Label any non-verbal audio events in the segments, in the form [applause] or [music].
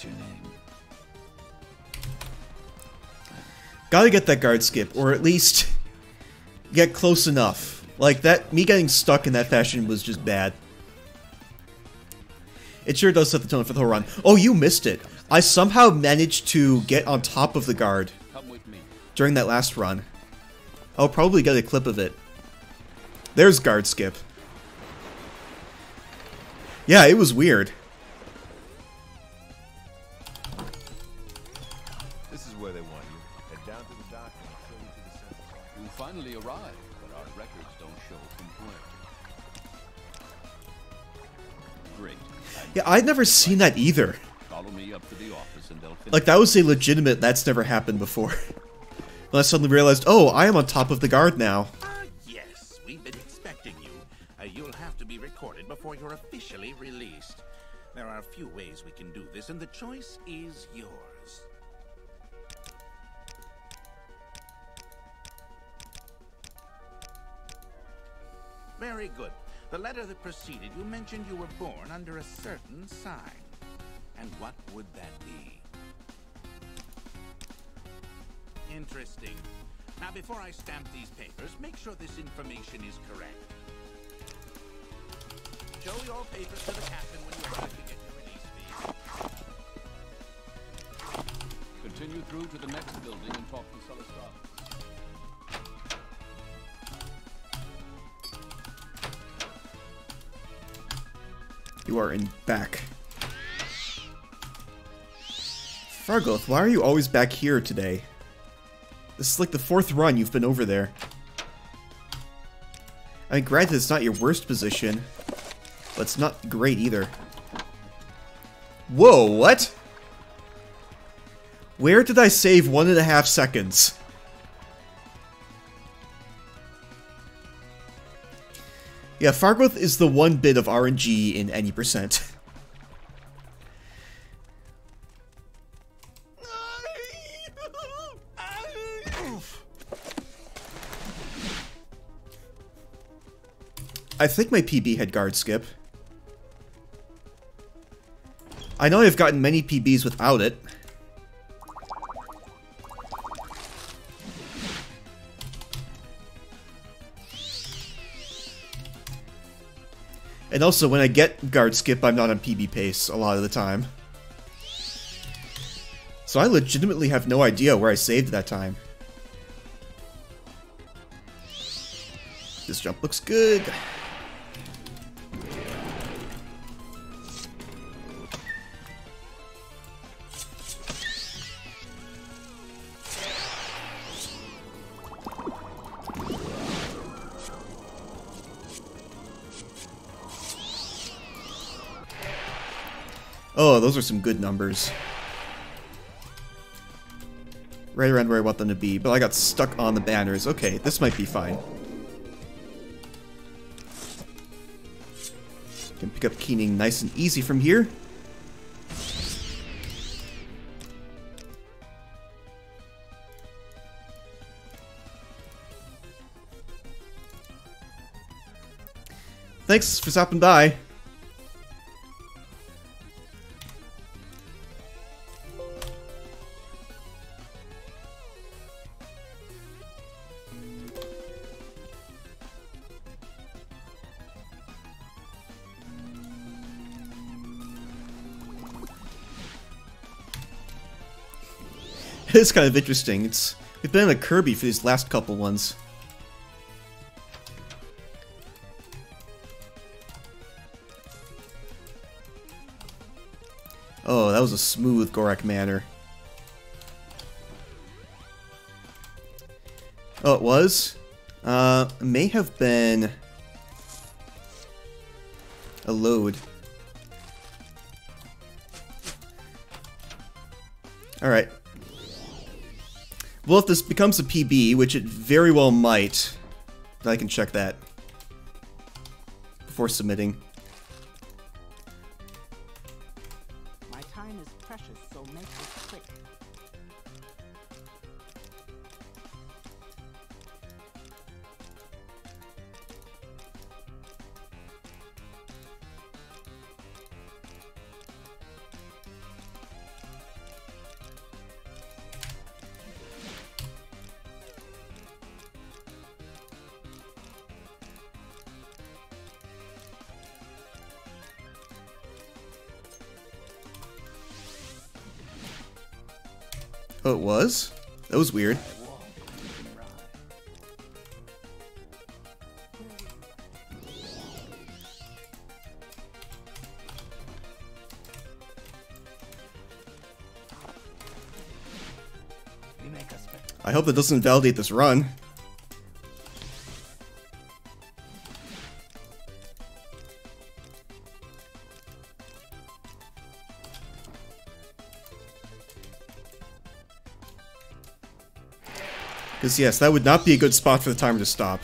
What's your name? Gotta get that guard skip, or at least [laughs] get close enough. Like, that, me getting stuck in that fashion was just bad. It sure does set the tone for the whole run. Oh, you missed it. I somehow managed to get on top of the guard during that last run. I'll probably get a clip of it. There's guard skip. Yeah, it was weird. Want. Head down to the dock and I'll show you to the center. You finally arrived, but our records don't show complaint. Great. Yeah, I'd never seen that either. Follow me up to the office and they'll finish. Like, that was a legitimate, that's never happened before. [laughs] When I suddenly realized, oh, I am on top of the guard now. Ah, yes, we've been expecting you. Uh, you'll have to be recorded before you're officially released. There are a few ways we can do this, and the choice is yours. Very good. The letter that preceded you mentioned you were born under a certain sign. And what would that be? Interesting. Now, before I stamp these papers, make sure this information is correct. Show your papers to the captain when you're ready to get your release fee. Continue through to the next building and talk to Celestine. You are in back. Fargoth, why are you always back here today? This is like the fourth run you've been over there. I mean, granted, it's not your worst position, but it's not great either. Whoa, what? Where did I save one and a half seconds? Yeah, Fargoth is the one bit of RNG in any percent. [laughs] I think my PB had guard skip. I know I've gotten many PBs without it. And also, when I get guard skip, I'm not on PB pace a lot of the time. So I legitimately have no idea where I saved that time. This jump looks good. Oh, those are some good numbers. Right around where I want them to be, but I got stuck on the banners. Okay, this might be fine. Can pick up Keening nice and easy from here. Thanks for stopping by. [laughs] It's kind of interesting. It's we've been in a Kirby for these last couple ones. Oh, that was a smooth Gorak manner. Oh, it was? Uh, may have been a load. Well, if this becomes a PB, which it very well might, I can check that before submitting. Was? That was weird. I hope that doesn't invalidate this run. Because yes, that would not be a good spot for the timer to stop.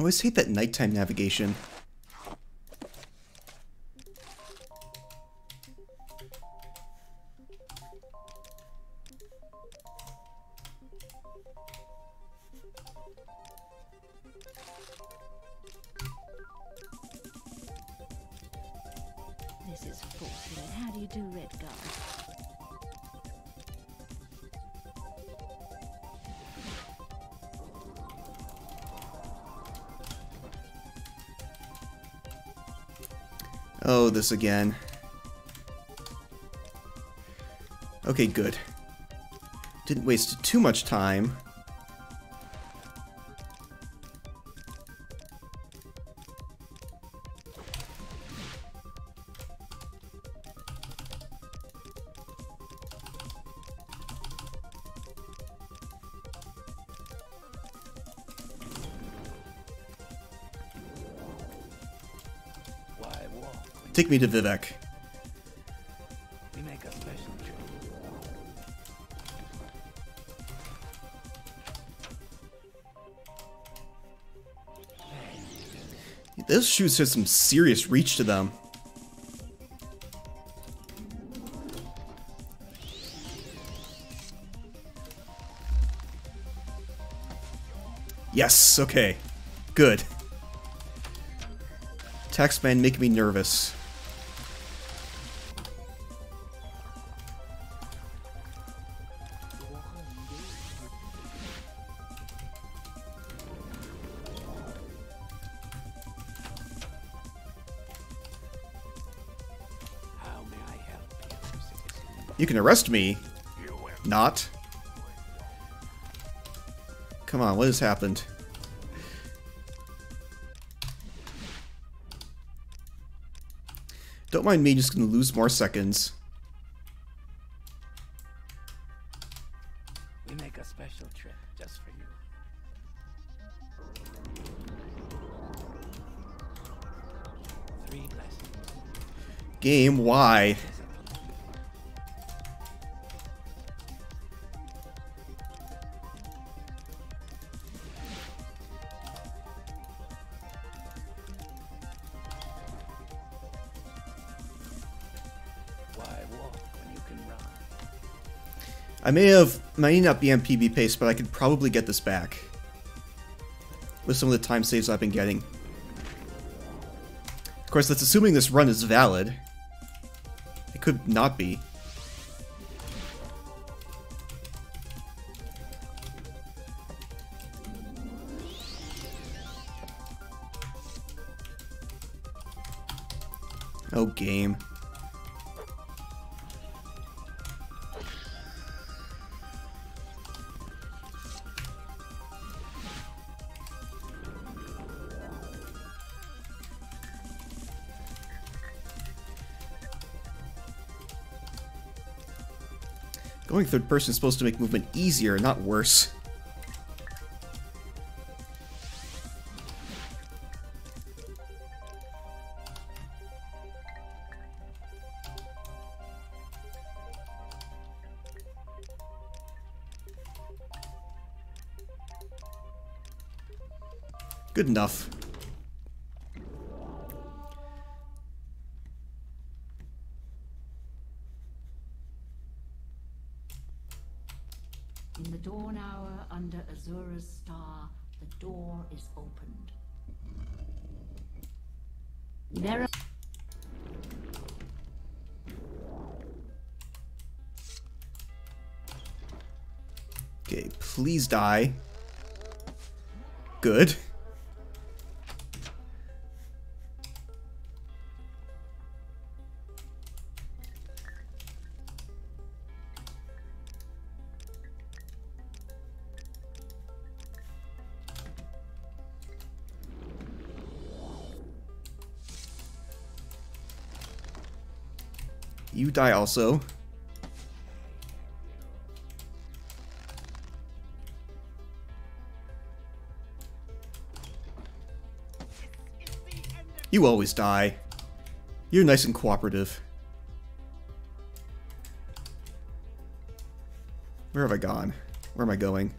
I always hate that nighttime navigation. This again. Okay, good. Didn't waste too much time. Me to Vivec. we make a special trip? Those shoes have some serious reach to them. Yes, okay. Good. Taxman make me nervous. Can arrest me. Not. Come on, what has happened? Don't mind me, just gonna lose more seconds. We make a special trip just for you. Three blessings. Game? Why I may have, may not be on PB pace, but I could probably get this back. With some of the time saves I've been getting. Of course, that's assuming this run is valid. It could not be. Going third person is supposed to make movement easier, not worse. Good enough. Door is opened. There are Okay, please die. Good. You die also. You always die. You're nice and cooperative. Where have I gone? Where am I going?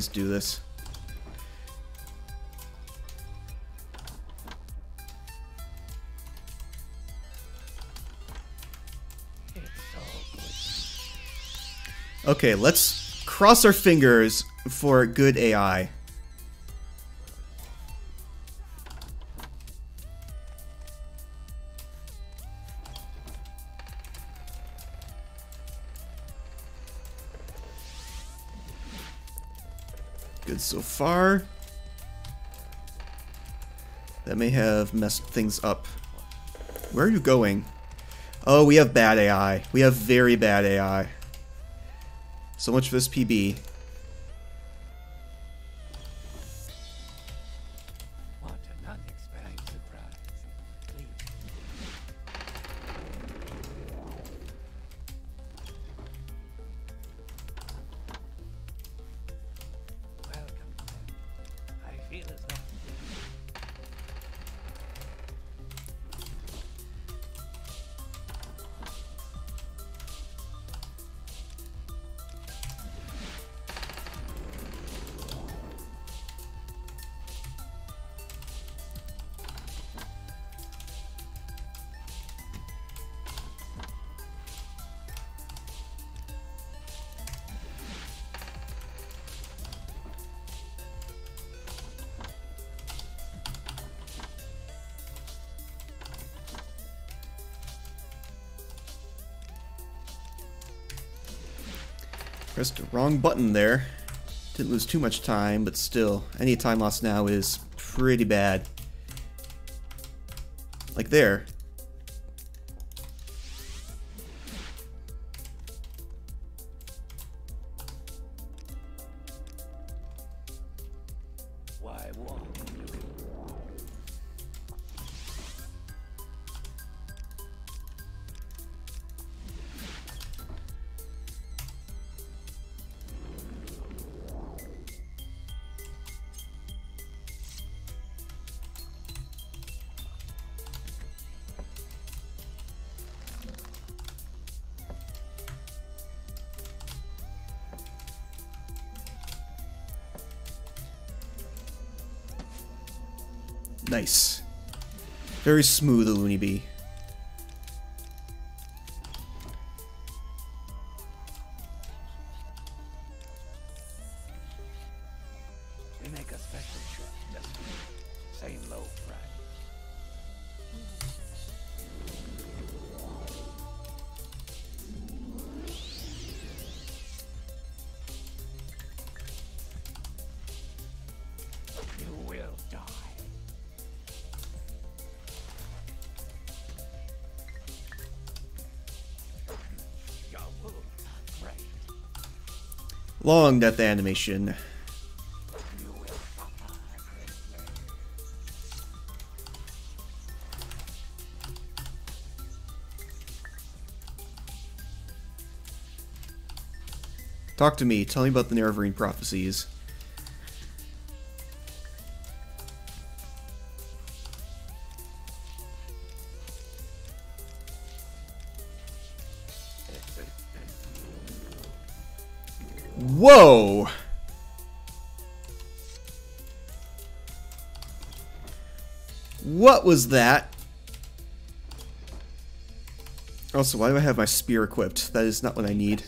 Always do this. Okay, let's cross our fingers for good AI. So far. That may have messed things up. Where are you going? Oh, we have bad AI. We have very bad AI. So much for this PB. Pressed the wrong button there. Didn't lose too much time, but still, any time lost now is pretty bad. Like there. Nice. Very smooth, the Looney Bee. Make a special for low, Friday. Long death animation. Talk to me. Tell me about the Nerevarine prophecies. Whoa! What was that? Also, why do I have my spear equipped? That is not what I need.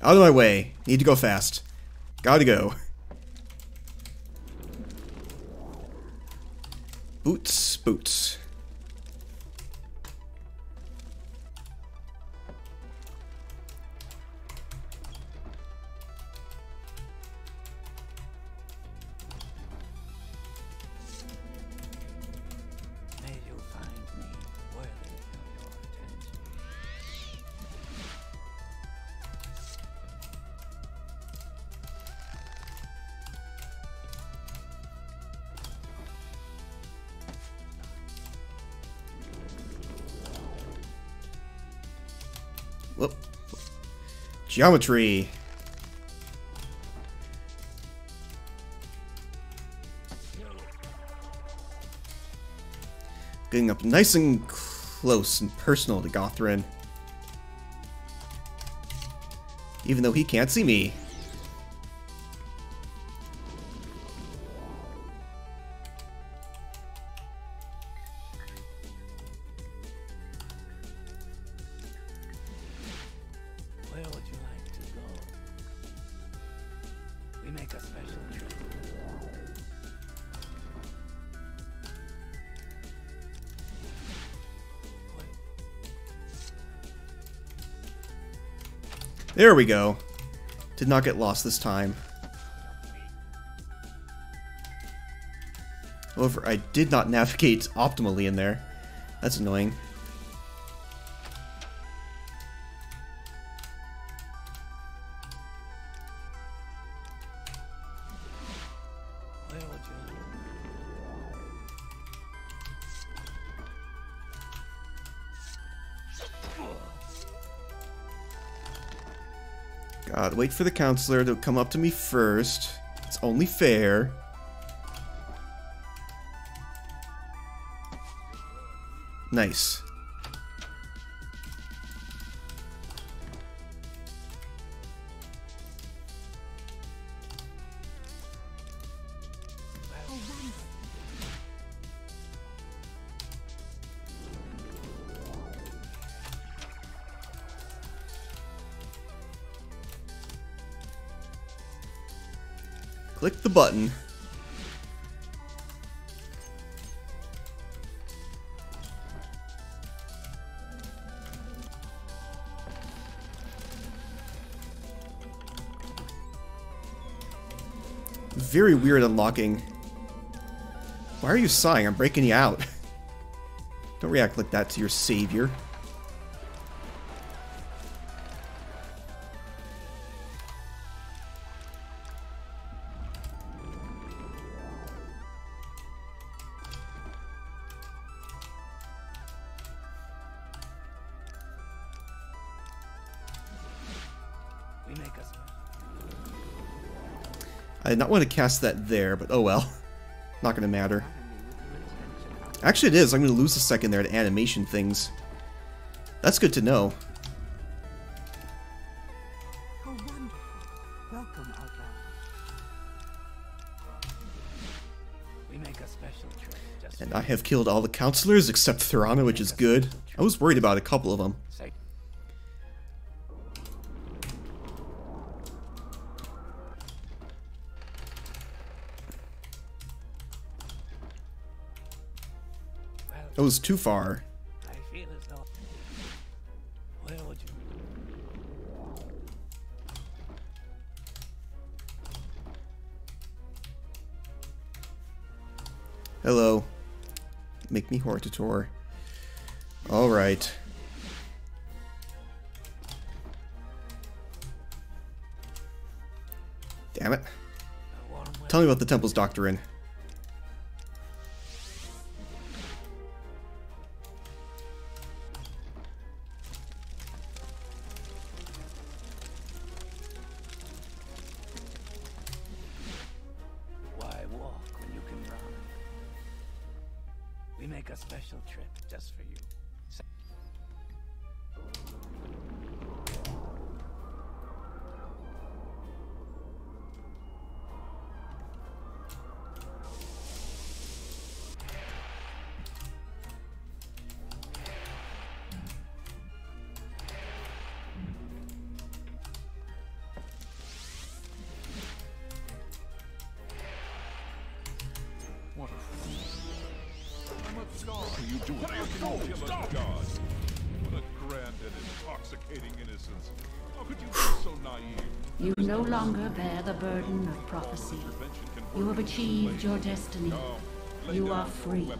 Out of my way. Need to go fast. Gotta go. Boots, boots. Whoop. Geometry. Getting up nice and close and personal to Gothren. Even though he can't see me. Special. There we go. Did not get lost this time. However, I did not navigate optimally in there. That's annoying. God, wait for the counselor to come up to me first. It's only fair. Nice. Button. Very weird unlocking. Why are you sighing? I'm breaking you out. [laughs] Don't react like that to your savior. I did not want to cast that there, but oh well. [laughs] Not gonna matter. Actually it is, I'm gonna lose a second there to animation things. That's good to know. How wonderful. Welcome, Outlander. We make a special trip just And I have killed all the counselors except Therana, which is good. I was worried about a couple of them. It was too far. I feel as though. Where would you? Hello. Make me Hortator. Alright. Damn it. Tell me about the Temple's doctrine. What are you doing? Stop! God. What a grand and intoxicating innocence. How could you be so naive? You no longer bear the burden of prophecy. You have achieved your destiny. You are free.